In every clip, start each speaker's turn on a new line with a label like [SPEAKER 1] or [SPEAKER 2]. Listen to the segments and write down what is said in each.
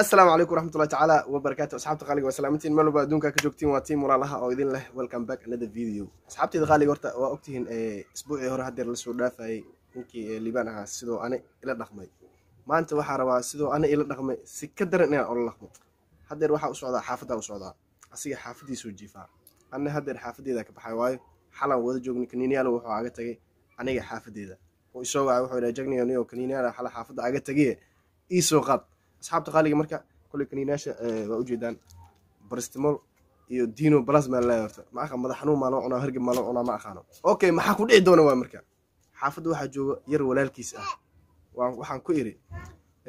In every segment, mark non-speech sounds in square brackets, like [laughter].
[SPEAKER 1] asalaamu calaykum waraxmatullahi tacaala wabarakaatu asxaabta qaaliga waa salaamantiin meel walba adduunka ka joogtiin waa tiim walaalaha oo idin leh. Welcome back another video. Asxaabteeda qaaliga horta waa ogtihiin isbuucii hore haddeer la soo dhaafayay ninkii liibaan ahaa sidoo ani ila dhaqmay. Maanta waxaa rabaa sidoo ani ila dhaqmay si ka daran inaan ola dhaqmo. Haddeer waxaa u socdaa xaafaddaa u socdaa. Asiga xaafaddiisuu jiifaa. Anna haddeer xaafadeeda ka baxay waayo. Xalaan wada joogni kaniiniyaalo wuxuu aga tagay aniga xaafadeeda oo isoo wacay wuxuu dhahay jagniyo niyo kaniiniyaala xala xaafadda aga tagiye iisoo qaad asxaabta qaaliga marka koley kaniinayaasha waa ujeedaan baristimol iyo dino balasma la horta. Ma aqaan madax xanuun maa loo cunaa hargab maa loo cunaa ma aqaano. Okay maxaa ku dhici doona waa marka? Xaafadda waxaa jooga yar walaalkiis ah. Waxaan ku iri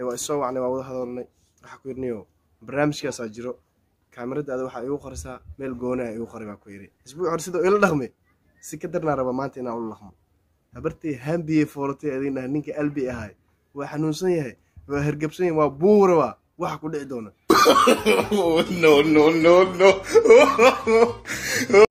[SPEAKER 1] waa isoo wacnay waa wada hadalnay. Waxaa ku irniyo barnaamijkaasaa jiro. Kaamiradaada waxaa igu qorisaa meel goonaha igu qoray baa ku iri isbuuc hore sidoo ila dhaqme si ka darnaa raba maanta inaan ula dhaqmo. Habartay hambiyey foolatay adin ninka albi ahay waa xanuunsan yahay waa hergabsan yahay waa buura waa waxa ku dhici doona [laughs] [laughs]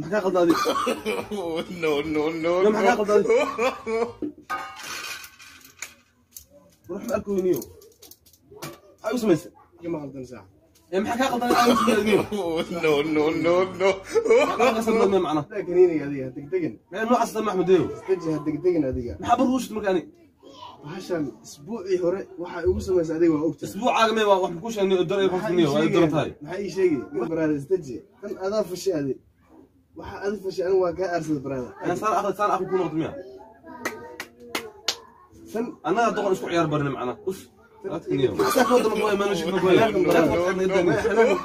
[SPEAKER 2] No,
[SPEAKER 3] Ya, maxaa
[SPEAKER 2] no.
[SPEAKER 3] qalda adi ruux ma arkooyniyo maxaa u samaysa
[SPEAKER 1] igama qaldan saax
[SPEAKER 3] ee maxaa kaa qaldan adi adigiyo
[SPEAKER 2] no, no, no, no.
[SPEAKER 3] maxaa qasan dadme macna
[SPEAKER 1] daa kaniiniga adiga ha degdegin
[SPEAKER 3] maxay noocaas dama axmedeyo
[SPEAKER 1] isdeji ha degdegin adiga
[SPEAKER 3] maxaa bar ruushid marka ani
[SPEAKER 1] bahashan isbuucii hore waxaa igu samaysa adiga waa ogta
[SPEAKER 3] isbuucaaga mee waa wax ku sheegnay dor ay qofniyo waa doran tahay
[SPEAKER 1] maxaa ii sheegi baraada isdeji tan adaa fashay adi
[SPEAKER 3] واخا أنا
[SPEAKER 1] فاش
[SPEAKER 3] أنا واقع ارسل البريدا أنا صار اخذ صار اخذ كونغ دميا فهم أنا دوغ شكون عيار
[SPEAKER 1] برنا معنا اوف تاخذ البوي ما نشوف البوي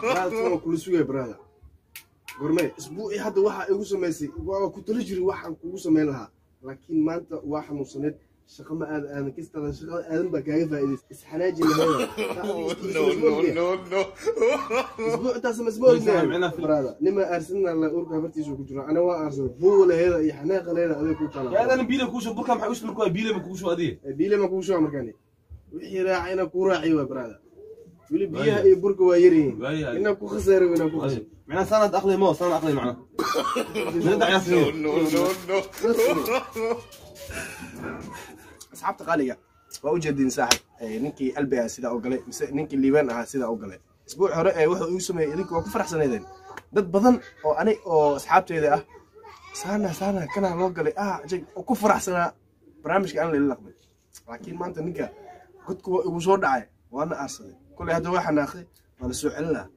[SPEAKER 1] تاخذ كل شوية برادا غورمي اسبوعي هذا واحد اغو سميسي واو كنت نجري واحد اغو سمي لها لكن ما انت واحد مصنف شقم أنا أنا كيس
[SPEAKER 2] ترى شغل أنا بكيفة
[SPEAKER 1] إسحناجي اللي هو؟ نو نو نو نو أسبوع تاسع أسبوع نعم أنا في هذا لما أرسلنا الله أورك هفرتي شو كجرا أنا وا
[SPEAKER 3] أرسل.
[SPEAKER 1] بول
[SPEAKER 3] هيدا يحنا إيه، قل هيدا هذا كل كلام. هذا نبيلة كوشة بكرة محوش
[SPEAKER 1] من كوا بيلة مكوشة هذه. إيه، بيلة مكوشة مكاني يعني. وحي راعينا كورة عيوة برادا ولي بيا
[SPEAKER 3] إيه،
[SPEAKER 1] بركو وايرين أنا كو خسر وأنا
[SPEAKER 3] كو خسر. معنا سند اخلي مو سند اخلي
[SPEAKER 2] معنا.
[SPEAKER 3] نرد
[SPEAKER 2] نو نو نو
[SPEAKER 1] asxaabta qaaliga waa u jeedin saaxib ninkii albi ah sidaa u galay mise ninkii liibaan ahaa sidaa u galay. Isbuuc hore ee wuxuu igu sameeyey idinku waa ku faraxsaneedeen dad badan oo ani oo asxaabteeda ah saana saana kanaa loo galay? Ah jag oo ku faraxsanaa barnaamijka aan layla laqmay laakiin maanta ninka godku waa igu soo dhacay waana aarsaday. Koley hadda waa xanaaqay waa la soo celin lahaa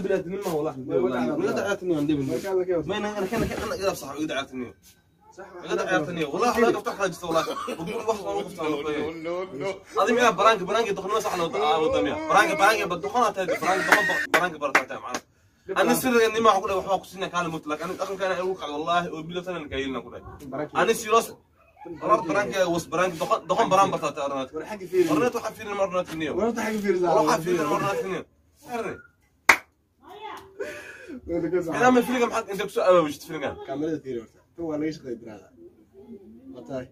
[SPEAKER 3] بلاد والله. عندي أنا أنا كان كان أنا صح دعتني
[SPEAKER 1] sax
[SPEAKER 3] دعتني والله لا تفتح حاجة والله. بقول واحد ما وقفت
[SPEAKER 2] No, no, no.
[SPEAKER 3] هذه مياه برانك برانك دخلنا صح لو وطنيا برانك برانك بدخلنا تهدي برانك دخل برانك برانك معنا أنا سر إني ما أقول وحنا قصينا كان مطلق. أنا أخن كان أقول والله وبلا سنة كايلنا كله أنا سيروس مرات برانك وس برانك. دخل دخل بران بطاطا
[SPEAKER 1] fiiri
[SPEAKER 3] أرنات وحفير المرة النيو
[SPEAKER 1] warta xagga fiiri
[SPEAKER 3] والله حفير المرة النيو أرني أنا من حق أنت بسوا أبى وش تفيلم
[SPEAKER 1] kaamirada fiiri horta tan waa laga shaqeey baraada waa tahay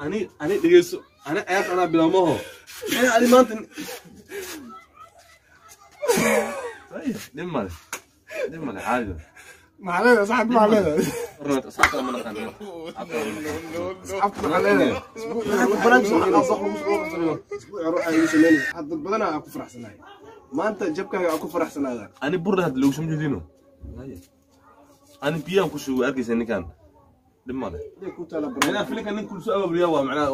[SPEAKER 3] أنا أنا دقيسو أنا أعرف أنا بلا ما هو. أنا أنا ما أنت لما لما عادي.
[SPEAKER 1] Maxaa leedahay saxab maxaa leedahay
[SPEAKER 3] رنت أصحاب ما نقول
[SPEAKER 1] saxabta maxaa leedahay isbuuc hore waxaa igu sameynaysa- isbuuc hore waxaa igu sameynaysa had dad badanaa aan ku faraxsanahay maanta jabkaaga aan ku faraxsanaada
[SPEAKER 3] ani burda hadda lagu shamjeedino ani biyaan ku shugay arkaysa ninkan dhib male
[SPEAKER 1] Hadday ku taala
[SPEAKER 3] macnaha filinka nin kulso ababriya waa macnaha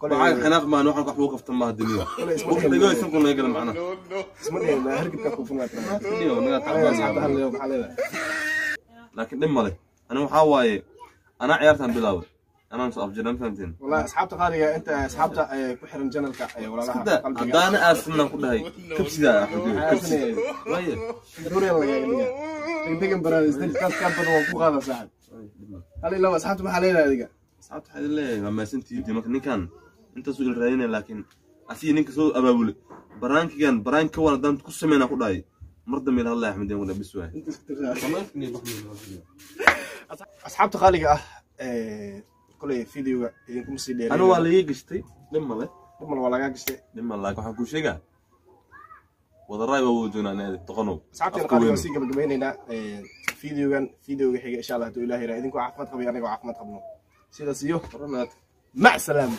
[SPEAKER 3] oo burgul kugu diyaariye
[SPEAKER 1] kii kaa yaraa waa asxaabteena qaaliga ah waa ujeedaan liibaan siduu u xanaaqay
[SPEAKER 3] waxaa xanaaq maan waxaan wax ugu kaftan maaha duniya waqti dhagoo isan kuna gala macnaha
[SPEAKER 2] no, no.
[SPEAKER 1] isma dhihin hargibkaa ku funaata
[SPEAKER 3] Fadhiyo, naga
[SPEAKER 1] aniga asxaabta
[SPEAKER 3] tacbaan
[SPEAKER 1] hal leeyo maxaa leedahay
[SPEAKER 3] laakiin dhib male ani waxaa waaye anaa ciyaartaan bilaaway anaan soo afjiran fahamteen
[SPEAKER 1] wallahi asxaabta qaaliga inta asxaabta ee ku xiran janalka ee walaalaha
[SPEAKER 3] Iskada, انت سو الرئينة لكن أسي إنك سو أبابول برانك كان برانك هو ندم تقص منا خداي
[SPEAKER 1] مرد من الله أحمد يوم ولا بسواه أصحاب تخالق
[SPEAKER 3] أه إيه، كل فيديو يكون سيدي
[SPEAKER 1] أنا ولا يجشتي لما
[SPEAKER 3] لا لما ولا يجشتي لما لا كم حكوا شيء وذا رأي بوجودنا
[SPEAKER 1] نادي
[SPEAKER 3] تقنو
[SPEAKER 1] ساعات
[SPEAKER 3] القادمة
[SPEAKER 1] سيجا بجمعين هنا فيديو كان فيديو حقيقة إن شاء الله تقول إلهي رأي إذنكو عقمت خبيرني وعقمت خبنو سيدا
[SPEAKER 3] سيوه
[SPEAKER 1] مع السلامة.